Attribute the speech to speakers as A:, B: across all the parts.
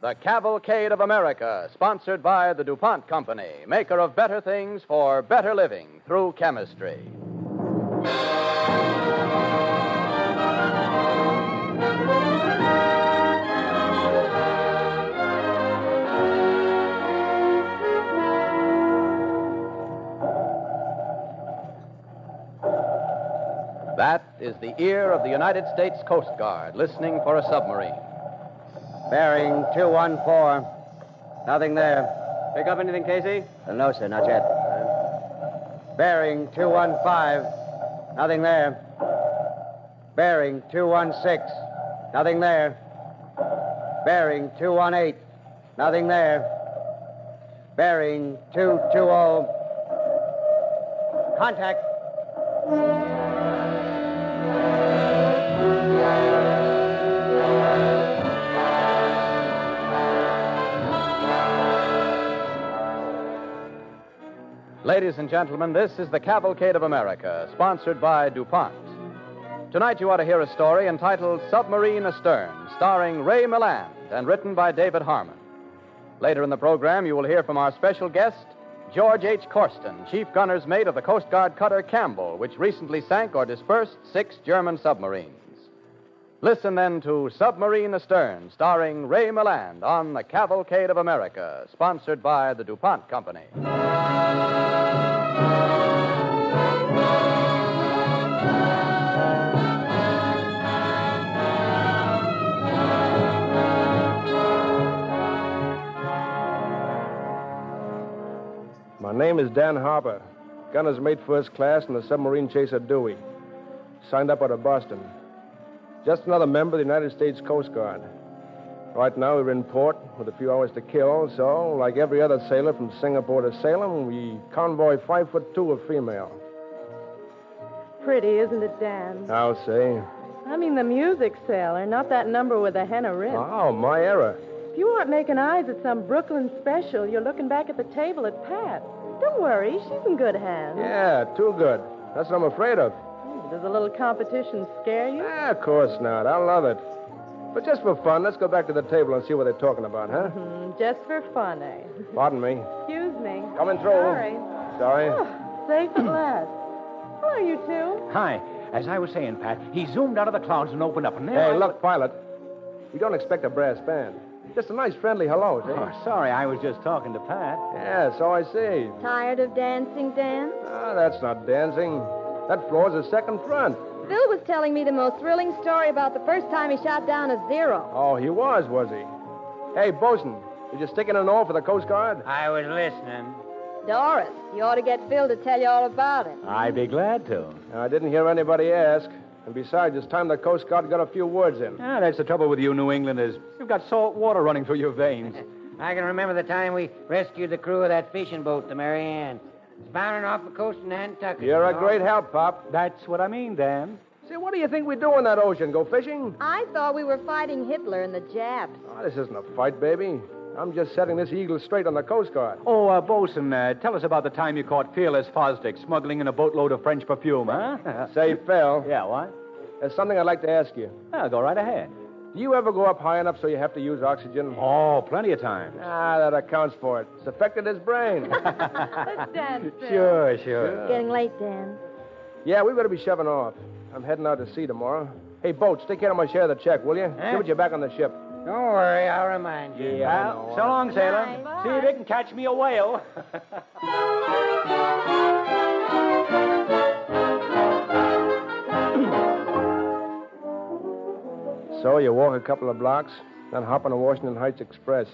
A: The Cavalcade of America, sponsored by the DuPont Company, maker of better things for better living through chemistry. That is the ear of the United States Coast Guard listening for a submarine.
B: Bearing 214. Nothing there.
C: Pick up anything, Casey?
B: Uh, no, sir, not yet. Bearing 215. Nothing there. Bearing 216. Nothing there. Bearing 218. Nothing there. Bearing 220. Contact.
A: Ladies and gentlemen, this is the Cavalcade of America, sponsored by DuPont. Tonight you ought to hear a story entitled Submarine Astern, starring Ray Milland and written by David Harmon. Later in the program, you will hear from our special guest, George H. Corsten, chief gunner's mate of the Coast Guard cutter Campbell, which recently sank or dispersed six German submarines. Listen then to Submarine Astern, starring Ray Milland on the Cavalcade of America, sponsored by the DuPont Company.
D: Name is Dan Harper, gunner's mate first class in the submarine chaser Dewey. Signed up out of Boston. Just another member of the United States Coast Guard. Right now we're in port with a few hours to kill, so like every other sailor from Singapore to Salem, we convoy five foot two of female.
E: Pretty, isn't it, Dan?
D: I'll say.
E: I mean the music sailor, not that number with the henna wrist.
D: Oh, my error.
E: If you aren't making eyes at some Brooklyn special, you're looking back at the table at Pat. Don't worry, she's in good hands.
D: Yeah, too good. That's what I'm afraid of.
E: Does a little competition scare you?
D: Ah, of course not. I love it. But just for fun, let's go back to the table and see what they're talking about, huh?
E: Hmm, just for fun, eh?
D: Pardon me.
E: Excuse me.
D: Coming through.
E: Sorry.
D: Sorry.
E: Oh, safe at last. Hello, you two.
F: Hi. As I was saying, Pat, he zoomed out of the clouds and opened up, and there
D: Hey,
F: I
D: look, pilot. We don't expect a brass band. Just a nice friendly hello, see?
F: Oh, sorry, I was just talking to Pat.
D: Yeah, so I see.
G: Tired of dancing, Dan?
D: Ah, that's not dancing. That floor's a second front.
G: Bill was telling me the most thrilling story about the first time he shot down a zero.
D: Oh, he was, was he? Hey, bosun, did you stick in an oar for the Coast Guard?
C: I was listening.
G: Doris, you ought to get Phil to tell you all about it.
F: I'd be glad to.
D: I didn't hear anybody ask. And besides, it's time the Coast Guard got a few words in.
F: Ah, that's the trouble with you New Englanders. You've got salt water running through your veins.
C: I can remember the time we rescued the crew of that fishing boat, the Mary Ann. It's bounding off the coast of Nantucket.
D: You're a
C: know?
D: great help, Pop.
F: That's what I mean, Dan.
D: Say, what do you think we do in that ocean? Go fishing?
G: I thought we were fighting Hitler and the Japs.
D: Oh, this isn't a fight, baby. I'm just setting this eagle straight on the Coast Guard.
F: Oh, uh, Bosun, uh, tell us about the time you caught Fearless Fosdick smuggling in a boatload of French perfume, huh?
D: Say, Phil,
F: yeah, what?
D: There's something I'd like to ask you.
F: Ah, go right ahead.
D: Do you ever go up high enough so you have to use oxygen?
F: Oh, plenty of times.
D: Ah, that accounts for it. It's affected his brain.
E: Let's dance, Phil.
F: Sure, sure.
G: It's getting late, Dan.
D: yeah, we better be shoving off. I'm heading out to sea tomorrow. Hey, Boats, take care of my share of the check, will you?
C: Huh?
D: Give it you back on the ship.
C: Don't worry, I'll remind you.
F: Well, so long, sailor.
G: Bye.
F: See if you can catch me a whale.
D: So you walk a couple of blocks, then hop on the Washington Heights Express.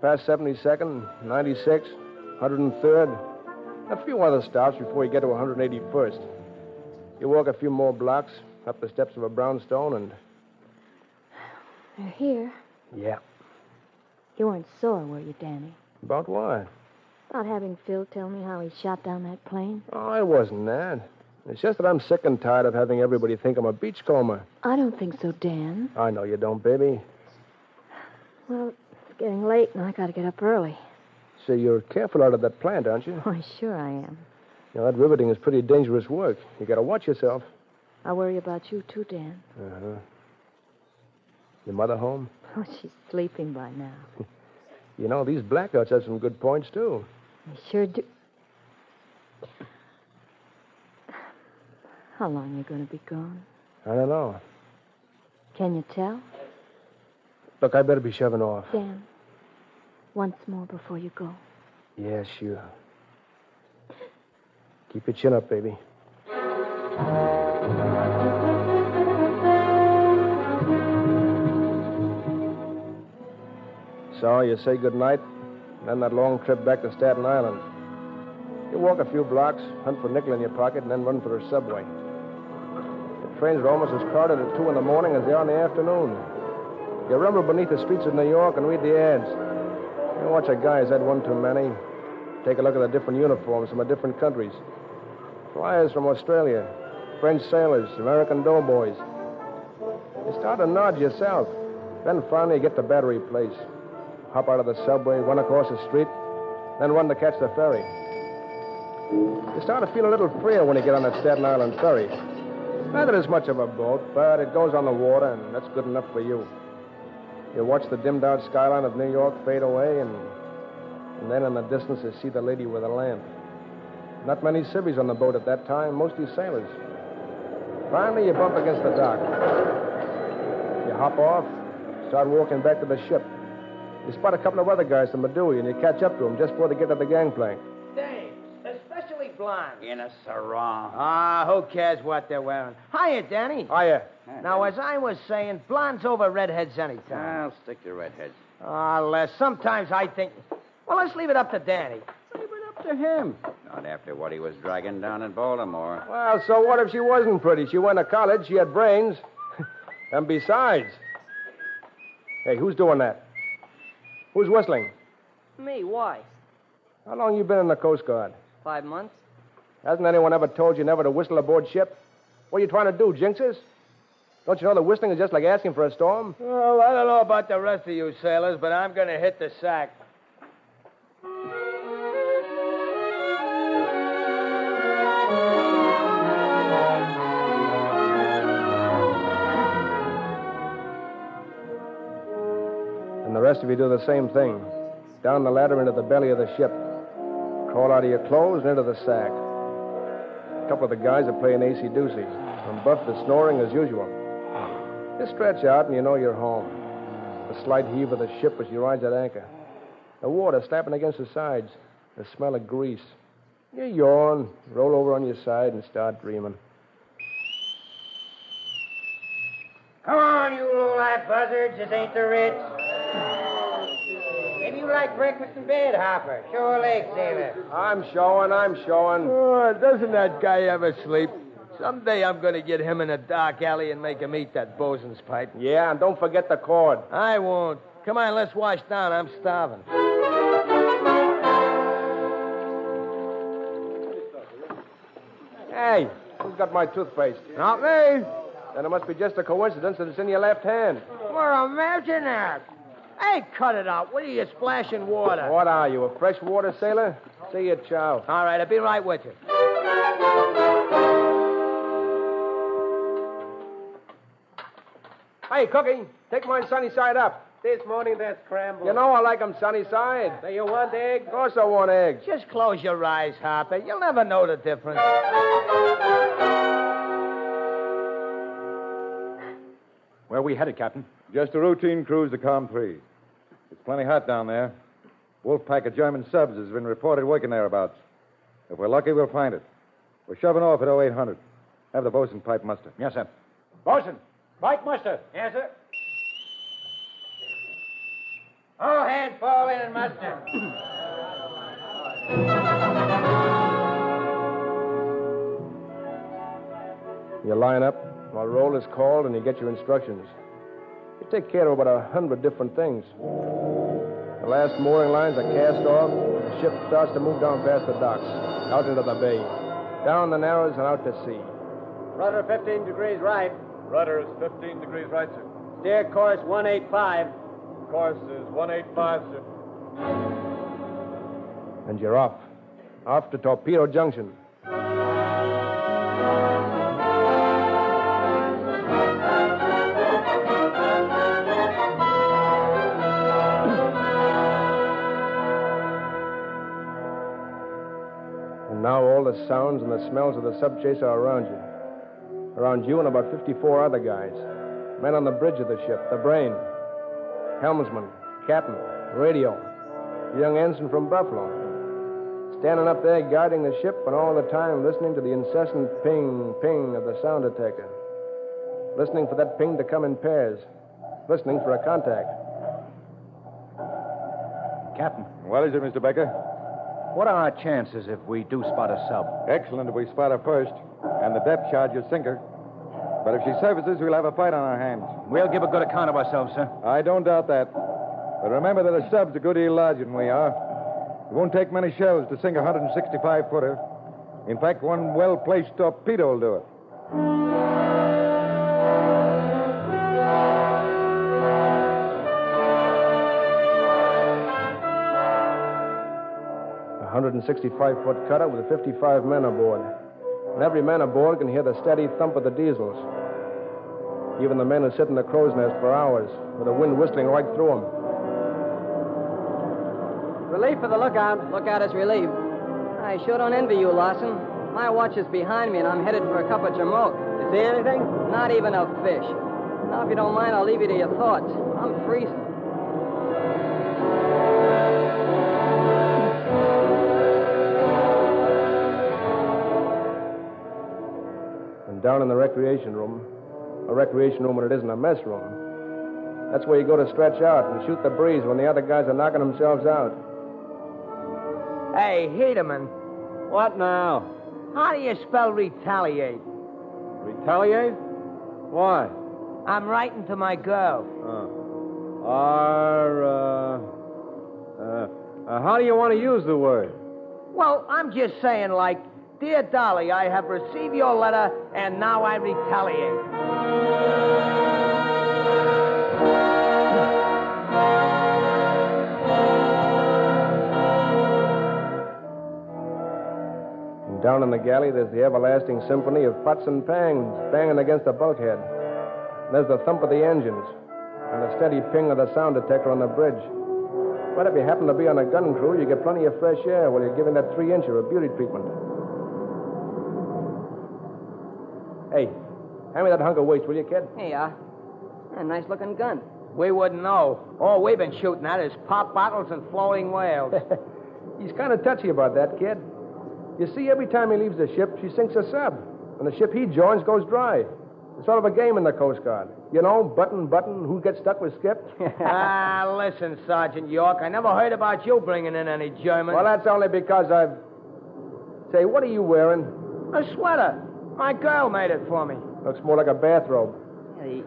D: Past 72nd, 96th, 103rd, a few other stops before you get to 181st. You walk a few more blocks, up the steps of a brownstone, and.
G: You're here.
D: Yeah.
G: You weren't sore, were you, Danny?
D: About what?
G: About having Phil tell me how he shot down that plane?
D: Oh, it wasn't that. It's just that I'm sick and tired of having everybody think I'm a beachcomber.
G: I don't think so, Dan.
D: I know you don't, baby.
G: Well, it's getting late and I gotta get up early.
D: So you're careful out of that plant, aren't you?
G: Why, sure I am.
D: You know, that riveting is pretty dangerous work. You gotta watch yourself.
G: I worry about you, too, Dan.
D: Uh-huh. Your mother home?
H: Oh, she's sleeping by now.
D: You know, these blackouts have some good points, too.
H: They sure do. How long you going to be gone?
D: I don't know.
H: Can you tell?
D: Look, I better be shoving off.
H: Dan, once more before you go.
D: Yeah, sure. Keep your chin up, baby. So you say good night, then that long trip back to Staten Island. You walk a few blocks, hunt for nickel in your pocket, and then run for the subway. Trains are almost as crowded at 2 in the morning as they are in the afternoon. You rumble beneath the streets of New York and read the ads. You watch a guy who's had one too many. Take a look at the different uniforms from the different countries. Flyers from Australia, French sailors, American doughboys. You start to nod yourself. Then finally you get to Battery Place. Hop out of the subway, run across the street, then run to catch the ferry. You start to feel a little freer when you get on that Staten Island ferry. Not it's much of a boat, but it goes on the water, and that's good enough for you. You watch the dimmed out skyline of New York fade away, and, and then in the distance you see the lady with a lamp. Not many civvies on the boat at that time, mostly sailors. Finally, you bump against the dock. You hop off, start walking back to the ship. You spot a couple of other guys from the Dewey, and you catch up to them just before they get to the gangplank.
C: Dames, blonde.
B: In a sarong.
C: Ah, who cares what they're wearing? Hiya, Danny.
D: Hiya.
C: Now, as I was saying, blondes over redheads anytime.
B: I'll stick to redheads.
C: Ah, Les, sometimes I think. Well, let's leave it up to Danny.
B: Leave it up to him. Not after what he was dragging down in Baltimore.
D: Well, so what if she wasn't pretty? She went to college, she had brains. and besides. Hey, who's doing that? Who's whistling?
I: Me, why?
D: How long you been in the Coast Guard?
I: Five months?
D: Hasn't anyone ever told you never to whistle aboard ship? What are you trying to do, jinxes? Don't you know that whistling is just like asking for a storm?
C: Well, I don't know about the rest of you sailors, but I'm going to hit the sack.
D: And the rest of you do the same thing. Down the ladder into the belly of the ship. Crawl out of your clothes and into the sack. A couple of the guys are playing acey-deucey. And Buff is snoring as usual. You stretch out and you know you're home. The slight heave of the ship as she rides at anchor. The water slapping against the sides. The smell of grease. You yawn, roll over on your side, and start dreaming.
C: Come on, you low-life buzzards. This ain't the Ritz. Maybe you like breakfast in bed, Hopper. Show a leg, sailor.
D: I'm showing, I'm showing.
C: Oh, doesn't that guy ever sleep? Someday I'm going to get him in a dark alley and make him eat that bosun's pipe.
D: Yeah, and don't forget the cord.
C: I won't. Come on, let's wash down. I'm starving.
D: Hey, who's got my toothpaste?
C: Not me.
D: Then it must be just a coincidence that it's in your left hand.
C: Well, imagine that. Hey, cut it out. What are you splashing water?
D: What are you, a freshwater sailor? See you, chow.
C: All right, I'll be right with you.
D: Hey, Cookie, take mine sunny side up.
I: This morning they're scrambled.
D: You know I like 'em sunny side.
I: Do you want eggs?
D: Of course I want eggs.
C: Just close your eyes, Harper. You'll never know the difference.
F: Where are we headed, Captain?
J: Just a routine cruise to Calm 3. It's plenty hot down there. Wolf pack of German subs has been reported working thereabouts. If we're lucky, we'll find it. We're shoving off at 0800. Have the bosun pipe muster.
F: Yes, sir. Bosun, pipe muster.
C: Yes, sir. All hands fall in and muster.
D: You line up while roll is called and you get your instructions. You take care of about a hundred different things. The last mooring lines are cast off. and The ship starts to move down past the docks, out into the bay, down the narrows and out to sea.
I: Rudder 15 degrees right.
J: Rudder is 15 degrees right, sir.
I: Steer course 185.
J: Course is 185, sir.
D: And you're off. Off to Torpedo Junction. Now all the sounds and the smells of the sub chase are around you. Around you and about 54 other guys. Men on the bridge of the ship, the brain, helmsman, captain, radio, young ensign from Buffalo. Standing up there guarding the ship and all the time listening to the incessant ping, ping of the sound detector. Listening for that ping to come in pairs. Listening for a contact.
F: Captain,
J: What is it, Mr. Becker?
F: What are our chances if we do spot a sub?
J: Excellent if we spot her first, and the depth charge will sink her. But if she surfaces, we'll have a fight on our hands.
F: We'll give a good account of ourselves, sir.
J: I don't doubt that. But remember that a sub's a good deal larger than we are. It won't take many shells to sink a 165 footer. In fact, one well placed torpedo will do it.
D: 165 foot cutter with 55 men aboard. And every man aboard can hear the steady thump of the diesels. Even the men who sit in the crow's nest for hours, with the wind whistling right through them.
I: Relief for the lookout.
K: Lookout is relieved. I sure don't envy you, Lawson. My watch is behind me, and I'm headed for a cup of jamoke.
I: You see anything?
K: Not even a fish. Now, if you don't mind, I'll leave you to your thoughts. I'm freezing.
D: Down in the recreation room, a recreation room when it isn't a mess room, that's where you go to stretch out and shoot the breeze when the other guys are knocking themselves out.
C: Hey, Hedeman,
I: What now?
C: how do you spell retaliate?
I: Retaliate? Why?
C: I'm writing to my girl.
I: Uh, R, uh, uh, uh, how do you want to use the word?
C: Well, I'm just saying, like, Dear Dolly, I have received your letter, and now I retaliate.
D: Down in the galley, there's the everlasting symphony of pots and pangs banging against the bulkhead. There's the thump of the engines and the steady ping of the sound detector on the bridge. But if you happen to be on a gun crew, you get plenty of fresh air while you're giving that three incher a beauty treatment. Hey, hand me that hunk of waste, will you, kid?
K: Hey, uh, a nice looking gun.
C: We wouldn't know. All we've been shooting at is pop bottles and floating whales.
D: He's kind of touchy about that, kid. You see, every time he leaves the ship, she sinks a sub. And the ship he joins goes dry. It's sort of a game in the Coast Guard. You know, button, button, who gets stuck with Skip?
C: ah, listen, Sergeant York, I never heard about you bringing in any Germans.
D: well, that's only because I've. Say, what are you wearing?
C: A sweater. My girl made it for me.
D: Looks more like a bathrobe.
K: The,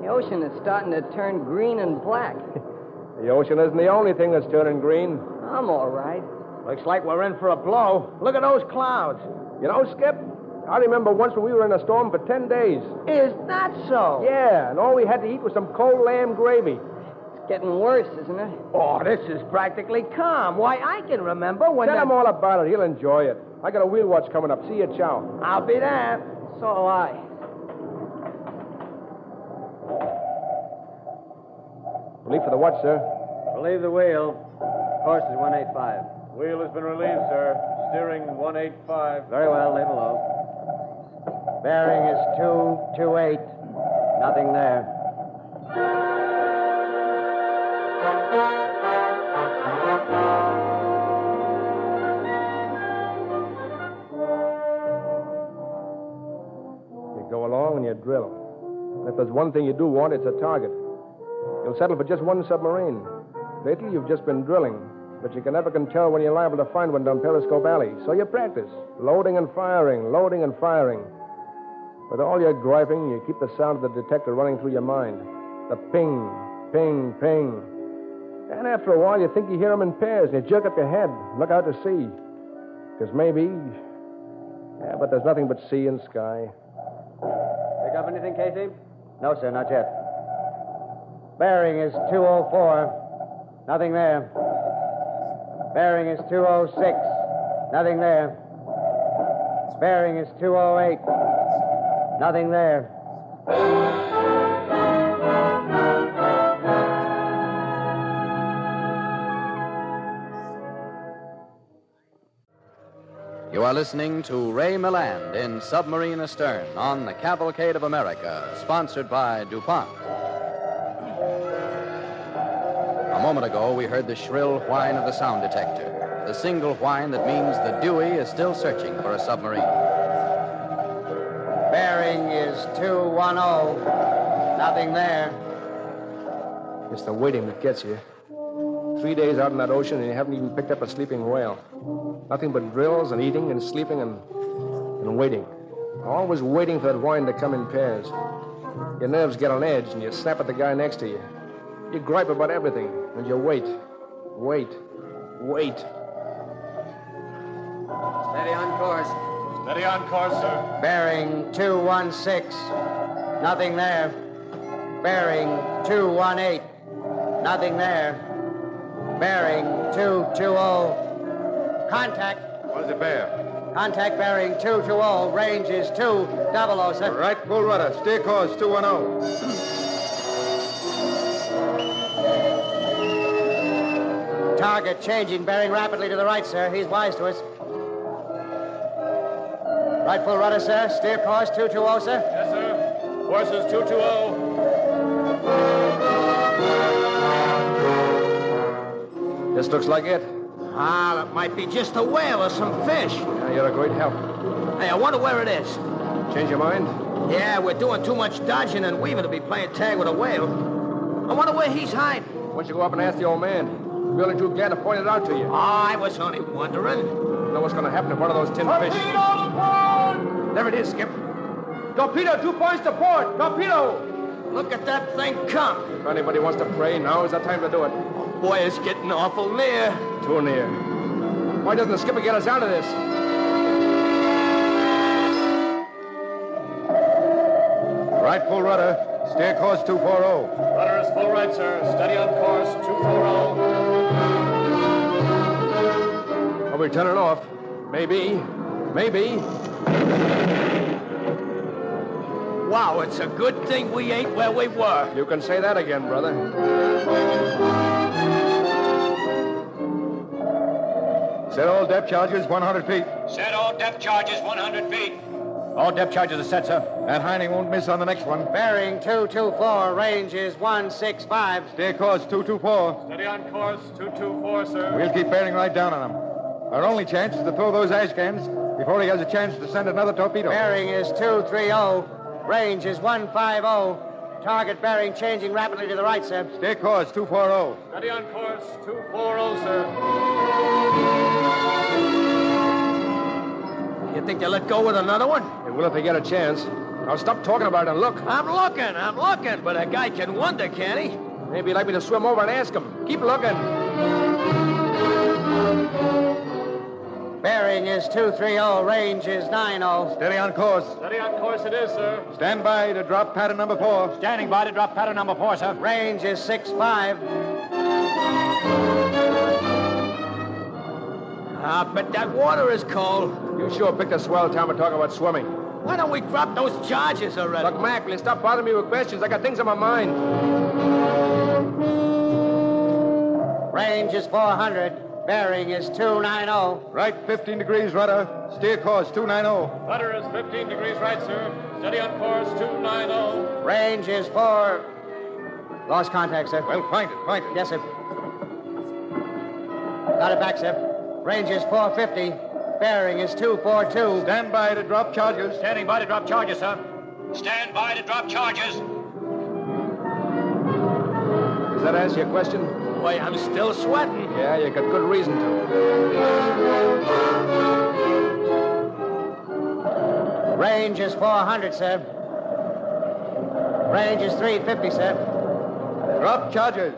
K: the ocean is starting to turn green and black.
D: The ocean isn't the only thing that's turning green.
K: I'm all right.
C: Looks like we're in for a blow. Look at those clouds.
D: You know, Skip, I remember once when we were in a storm for ten days.
C: Is that so?
D: Yeah, and all we had to eat was some cold lamb gravy.
K: It's getting worse, isn't it?
C: Oh, this is practically calm. Why, I can remember when
D: Tell him all about it. He'll enjoy it. I got a wheel watch coming up. See you, chow.
C: I'll be there.
K: So do I.
D: Relief for the what, sir.
I: Relieve the wheel. Course is 185.
L: Wheel has been relieved, sir. Steering 185.
I: Very well, lay below. Bearing is 228. Nothing there.
D: You go along and you drill. And if there's one thing you do want, it's a target. You'll settle for just one submarine. Lately, you've just been drilling, but you can never can tell when you're liable to find one down Periscope Alley. So you practice, loading and firing, loading and firing. With all your griping, you keep the sound of the detector running through your mind. The ping, ping, ping. And after a while, you think you hear them in pairs, and you jerk up your head, look out to sea. Because maybe. Yeah, but there's nothing but sea and sky.
I: Pick up anything, Casey?
C: No, sir, not yet.
I: Bearing is 204. Nothing there. Bearing is 206. Nothing there. Bearing is 208. Nothing there.
A: You are listening to Ray Milland in Submarine Astern on the Cavalcade of America, sponsored by DuPont. Moment ago, we heard the shrill whine of the sound detector, the single whine that means the Dewey is still searching for a submarine.
B: Bearing is 210. Nothing there.
D: It's the waiting that gets you. Three days out in that ocean, and you haven't even picked up a sleeping whale. Nothing but drills and eating and sleeping and, and waiting. Always waiting for that whine to come in pairs. Your nerves get on edge, and you snap at the guy next to you. You gripe about everything, and you wait, wait, wait.
B: Steady on course.
M: Steady on course, sir.
B: Bearing 216. Nothing there. Bearing 218. Nothing there. Bearing 220. Contact.
J: What does it bear?
B: Contact bearing 220. Range is 200, sir.
J: Right full rudder. Steer course 210.
B: Target changing, bearing rapidly to the right, sir. He's wise to us. Right full rudder, sir. Steer course 220, sir.
M: Yes, sir. Course is 220.
D: This looks like it.
B: Ah, that might be just a whale or some fish.
D: Yeah, you're a great help.
B: Hey, I wonder where it is.
D: Change your mind?
B: Yeah, we're doing too much dodging and weaving to be playing tag with a whale. I wonder where he's hiding.
D: Why don't you go up and ask the old man? He'll be only too glad to point it out to you.
B: Oh, I was only wondering.
D: You know what's going to happen if one of those tin fish... There it is, Skip. Torpedo, two points to port. Torpedo!
B: Look at that thing come.
D: If anybody wants to pray, now is the time to do it.
B: Boy, it's getting awful near.
D: Too near. Why doesn't the skipper get us out of this?
J: Right full rudder. Steer course 240.
M: Rudder is full right, sir. Steady on course 240.
D: Are we turning off? Maybe. Maybe.
B: Wow, it's a good thing we ain't where we were.
D: You can say that again, brother.
J: Set all depth charges 100 feet.
N: Set all depth charges 100 feet. All depth charges are set, sir.
J: That Heining won't miss on the next one.
B: Bearing 224. Range is 165.
J: Steer course 224.
M: Steady on course 224, sir.
J: We'll keep bearing right down on him. Our only chance is to throw those ash cans before he has a chance to send another torpedo.
B: Bearing is 230. Range is 150. Target bearing changing rapidly to the right, sir.
J: Steer course 240.
M: Steady on course 240, sir.
B: You think they'll let go with another one?
D: They will if they get a chance. Now stop talking about it and look.
B: I'm looking, I'm looking, but a guy can wonder, can he?
D: Maybe you'd like me to swim over and ask him. Keep looking.
B: Bearing is 230. Range is 90.
J: Steady on course.
M: Steady on course it is, sir.
J: Stand by to drop pattern number four.
N: Standing by to drop pattern number four, sir.
B: Range is 65. Ah, but that water is cold.
D: You sure picked a swell time to talk about swimming.
B: Why don't we drop those charges already?
D: Look, Mac, will you stop bothering me with questions? I got things on my mind.
B: Range is 400. Bearing is 290.
J: Right 15 degrees rudder. Steer course 290.
M: Rudder is 15 degrees right, sir. Steady on course 290.
B: Range is 4. Lost contact, sir.
J: Well, find it, find it.
B: Yes, sir. Got it back, sir. Range is 450. Bearing is 242.
J: Stand by to drop charges.
N: Standing by to drop charges, sir. Stand by to drop charges.
D: Does that answer your question?
B: Why, I'm still sweating.
D: Yeah, you got good reason to.
B: Range is 400, sir. Range is 350, sir.
J: Drop charges.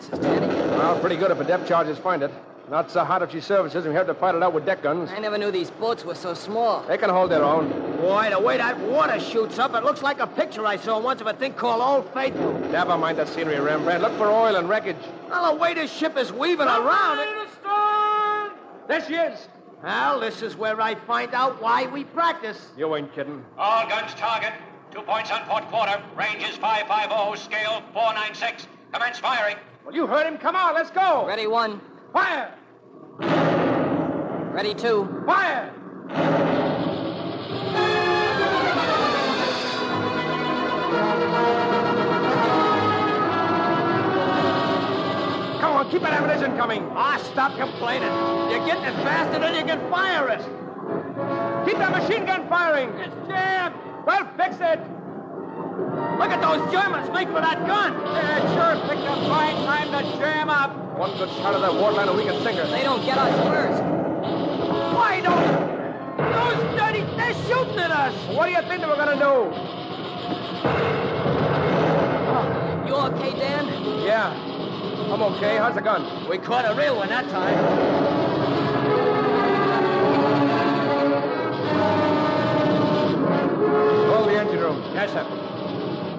K: Chances, Danny?
D: Well, pretty good if the depth charges find it. Not so hot if she services, and we have to fight it out with deck guns.
K: I never knew these boats were so small.
D: They can hold their own.
C: Boy, the way that water shoots up, it looks like a picture I saw once of a thing called Old Faithful.
D: Never mind that scenery, Rembrandt. Look for oil and wreckage.
C: Well, the way this ship is weaving around it.
D: There she is.
C: Well, this is where I find out why we practice.
D: You ain't kidding.
N: All guns target. Two points on port quarter. Range is 550, scale 496. Commence firing.
D: Well, you heard him. Come on, let's go.
K: Ready one.
D: Fire!
K: Ready two.
D: Fire! Come on, keep that ammunition coming.
C: Ah, stop complaining. You're getting it faster than you can fire it.
D: Keep that machine gun firing.
C: It's jammed.
D: Well, fix it.
C: Look at those Germans make for that gun.
F: They sure picked a fine time to jam up.
D: One good shot of that water line and we can sink her.
K: They don't get us first.
C: Why don't... Those dirty... They're shooting at us.
D: What do you think they were going to do?
K: You okay, Dan?
D: Yeah. I'm okay. How's the gun?
C: We caught a real one that time.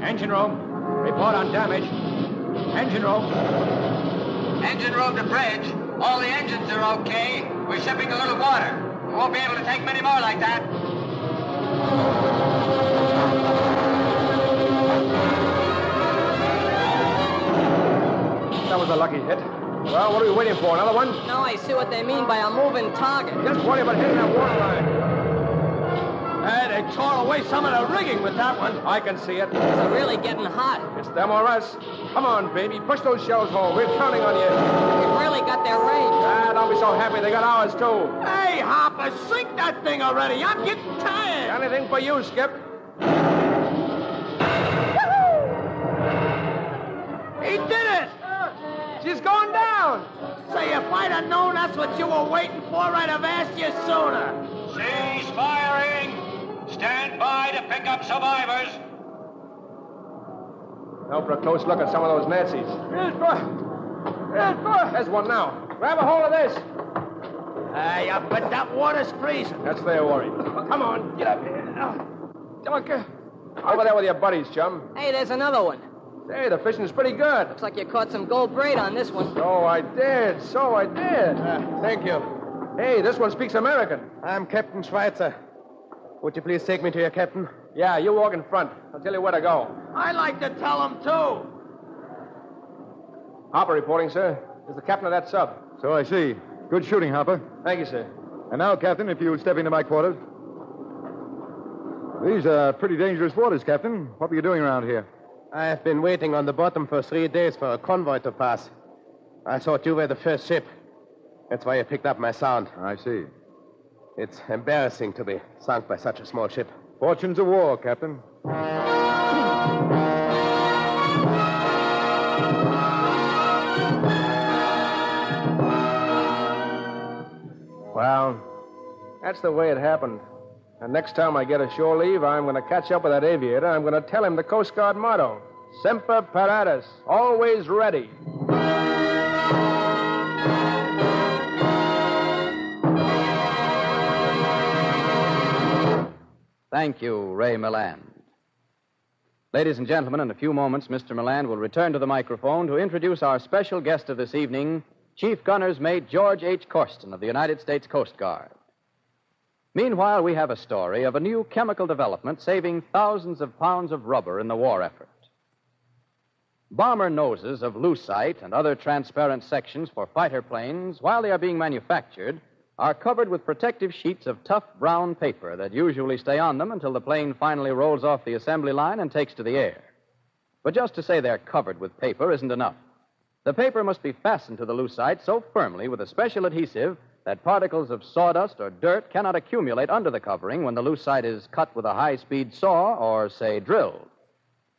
F: Engine room. Report on damage. Engine room.
N: Engine room to bridge. All the engines are okay. We're shipping a little water. We won't be able to take many more like that.
D: That was a lucky hit. Well, what are we waiting for? Another one?
K: Now I see what they mean by a moving target.
D: Just worry about hitting that water line.
C: Hey, they tore away some of the rigging with that one.
D: I can see it.
K: It's really getting hot.
D: It's them or us. Come on, baby. Push those shells home. We're counting on you.
K: We've really got their range.
D: Ah, don't be so happy. They got ours, too.
C: Hey, Hopper, sink that thing already. I'm getting tired.
D: Anything for you, Skip.
C: He did it.
D: She's going down.
C: Say, if I'd have known that's what you were waiting for, I'd have asked you sooner.
N: Cease firing. Stand by to pick up survivors.
D: Now for a close look at some of those Nazis.
C: Here's for, here's for.
D: There's one now. Grab a hold of this.
C: Hey, I bet that water's freezing.
D: That's their worry. Come on, get up here. Okay. Over there with your buddies, chum.
K: Hey, there's another one.
D: Hey, the fishing's pretty good.
K: Looks like you caught some gold braid on this one.
D: So I did. So I did.
C: Uh, thank you.
D: Hey, this one speaks American.
C: I'm Captain Schweitzer. Would you please take me to your captain?
D: Yeah, you walk in front. I'll tell you where to go.
C: I like to tell him, too.
D: Hopper reporting, sir. Is the captain of that sub.
J: So I see. Good shooting, Hopper.
D: Thank you, sir.
J: And now, Captain, if you'll step into my quarters. These are pretty dangerous waters, Captain. What were you doing around here?
C: I have been waiting on the bottom for three days for a convoy to pass. I thought you were the first ship. That's why you picked up my sound.
J: I see.
C: It's embarrassing to be sunk by such a small ship.
J: Fortunes of war, Captain.
D: Well, that's the way it happened. And next time I get a shore leave, I'm going to catch up with that aviator. I'm going to tell him the Coast Guard motto Semper Paratus, always ready.
A: Thank you, Ray Milland. Ladies and gentlemen, in a few moments, Mr. Milland will return to the microphone to introduce our special guest of this evening, Chief Gunner's Mate George H. Corsten of the United States Coast Guard. Meanwhile, we have a story of a new chemical development saving thousands of pounds of rubber in the war effort. Bomber noses of lucite and other transparent sections for fighter planes, while they are being manufactured, are covered with protective sheets of tough brown paper that usually stay on them until the plane finally rolls off the assembly line and takes to the air. But just to say they're covered with paper isn't enough. The paper must be fastened to the lucite so firmly with a special adhesive that particles of sawdust or dirt cannot accumulate under the covering when the lucite is cut with a high speed saw or, say, drilled.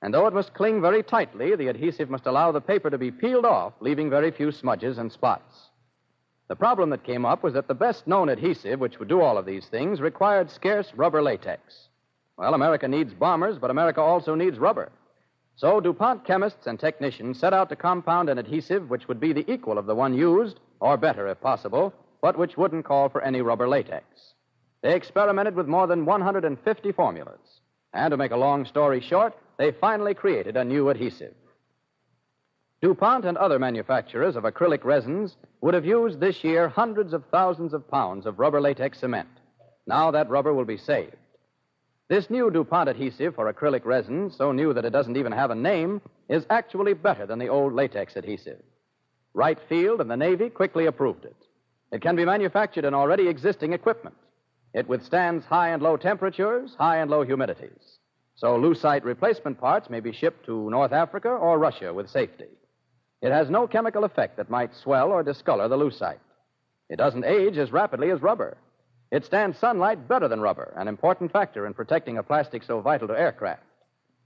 A: And though it must cling very tightly, the adhesive must allow the paper to be peeled off, leaving very few smudges and spots. The problem that came up was that the best known adhesive, which would do all of these things, required scarce rubber latex. Well, America needs bombers, but America also needs rubber. So DuPont chemists and technicians set out to compound an adhesive which would be the equal of the one used, or better if possible, but which wouldn't call for any rubber latex. They experimented with more than 150 formulas. And to make a long story short, they finally created a new adhesive. DuPont and other manufacturers of acrylic resins would have used this year hundreds of thousands of pounds of rubber latex cement. Now that rubber will be saved. This new DuPont adhesive for acrylic resin, so new that it doesn't even have a name, is actually better than the old latex adhesive. Wright Field and the Navy quickly approved it. It can be manufactured in already existing equipment. It withstands high and low temperatures, high and low humidities. So lucite replacement parts may be shipped to North Africa or Russia with safety. It has no chemical effect that might swell or discolor the lucite. It doesn't age as rapidly as rubber. It stands sunlight better than rubber, an important factor in protecting a plastic so vital to aircraft.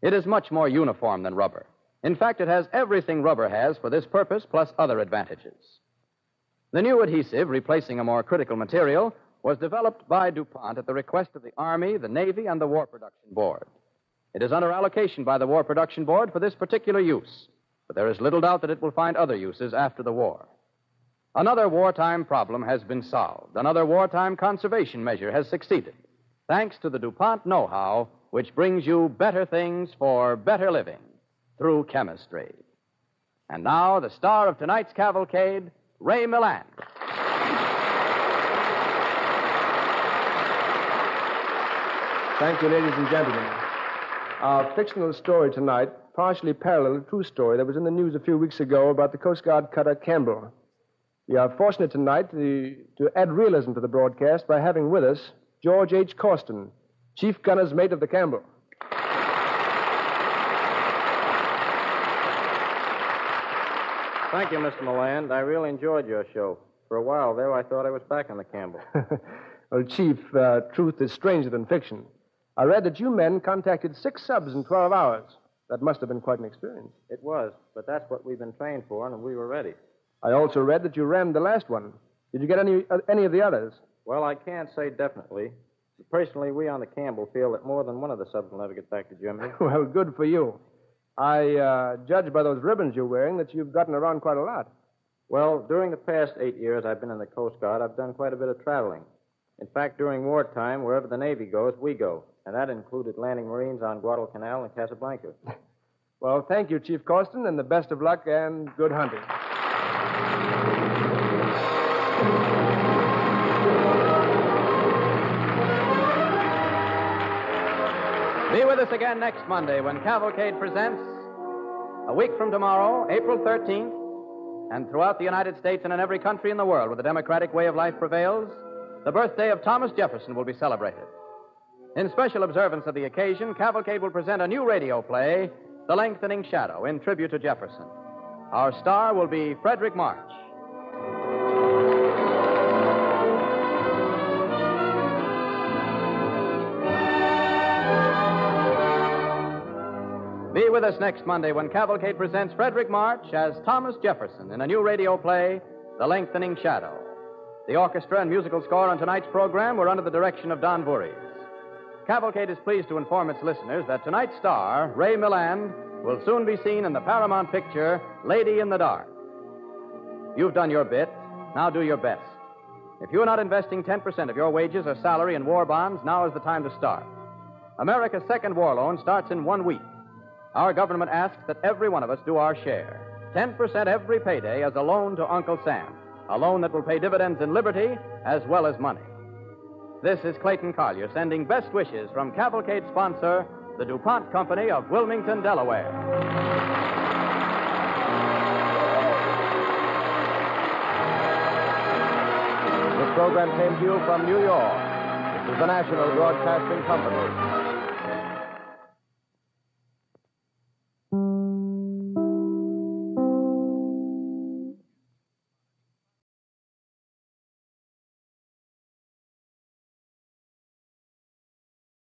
A: It is much more uniform than rubber. In fact, it has everything rubber has for this purpose, plus other advantages. The new adhesive, replacing a more critical material, was developed by DuPont at the request of the Army, the Navy, and the War Production Board. It is under allocation by the War Production Board for this particular use, but there is little doubt that it will find other uses after the war. Another wartime problem has been solved. Another wartime conservation measure has succeeded, thanks to the DuPont know how, which brings you better things for better living through chemistry. And now, the star of tonight's cavalcade, Ray Milland.
D: Thank you, ladies and gentlemen. Our fictional story tonight partially parallels a true story that was in the news a few weeks ago about the Coast Guard cutter Campbell. We are fortunate tonight to, to add realism to the broadcast by having with us George H. Costin, chief gunner's mate of the Campbell.
L: Thank you, Mr. Milland. I really enjoyed your show. For a while there, I thought I was back on the Campbell.
D: well, Chief, uh, truth is stranger than fiction. I read that you men contacted six subs in 12 hours. That must have been quite an experience.
L: It was, but that's what we've been trained for, and we were ready.
D: I also read that you rammed the last one. Did you get any, uh, any of the others?
L: Well, I can't say definitely. Personally, we on the Campbell feel that more than one of the subs will never get back to Germany.
D: well, good for you. I uh, judge by those ribbons you're wearing that you've gotten around quite a lot.
L: Well, during the past eight years I've been in the Coast Guard, I've done quite a bit of traveling. In fact, during wartime, wherever the Navy goes, we go. And that included landing Marines on Guadalcanal and Casablanca.
D: well, thank you, Chief Costin, and the best of luck and good hunting.
A: Be with us again next Monday when Cavalcade presents, a week from tomorrow, April 13th, and throughout the United States and in every country in the world where the democratic way of life prevails, the birthday of Thomas Jefferson will be celebrated. In special observance of the occasion, Cavalcade will present a new radio play, The Lengthening Shadow, in tribute to Jefferson. Our star will be Fredric March. Be with us next Monday when Cavalcade presents Fredric March as Thomas Jefferson in a new radio play, The Lengthening Shadow. The orchestra and musical score on tonight's program were under the direction of Don Voorhees. Cavalcade is pleased to inform its listeners that tonight's star, Ray Milland, will soon be seen in the Paramount picture, Lady in the Dark. You've done your bit. Now do your best. If you're not investing 10% of your wages or salary in war bonds, now is the time to start. America's second war loan starts in one week. Our government asks that every one of us do our share. 10% every payday as a loan to Uncle Sam, a loan that will pay dividends in liberty as well as money. This is Clayton Collyer sending best wishes from Cavalcade sponsor, the DuPont Company of Wilmington, Delaware. This program came to you from New York. This is the National Broadcasting Company.